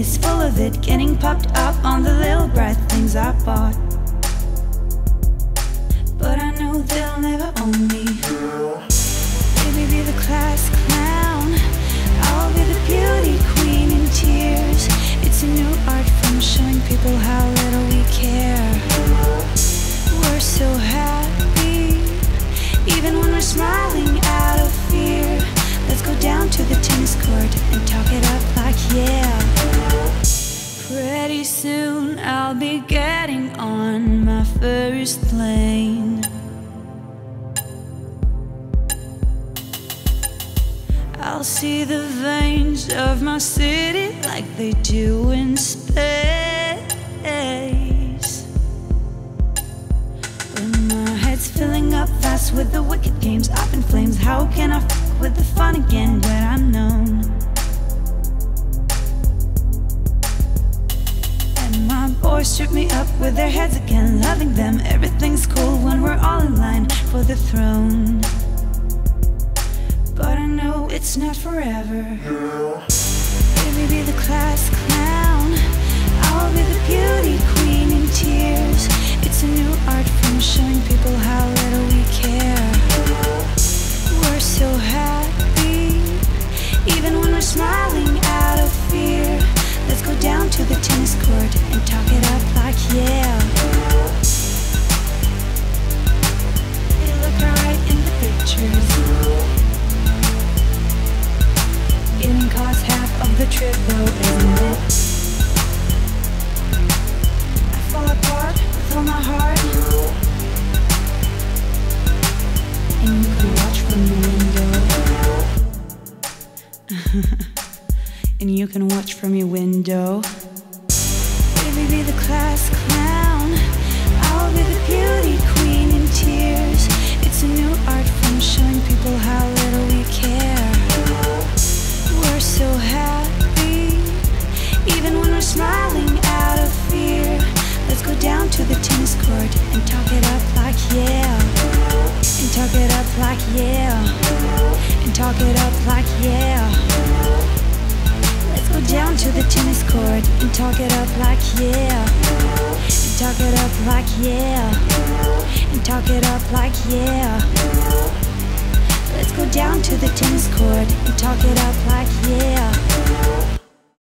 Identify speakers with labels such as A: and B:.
A: The full of it, getting popped up on the little bright things I bought. But I know they'll never own me. Maybe be the class clown. I'll be the beauty queen in tears. It's a new art form showing people how first plane. I'll see the veins of my city like they do in space. When my head's filling up fast with the wicked games up in flames, how can I f with the fun again when I'm known? My boys strip me up with their heads again, loving them. Everything's cool when we're all in line for the throne. But I know it's not forever. Maybe be the class clown. I'll be the beauty queen And you can watch from window. and you can watch from your window. Baby, be the class clown. Down to the tennis court and talk it up like yeah. And talk it up like yeah. And talk it up like yeah. Let's go down to the tennis court and talk it up like yeah. And talk it up like yeah. And talk it up like yeah. Let's go down to the tennis court and talk it up like yeah.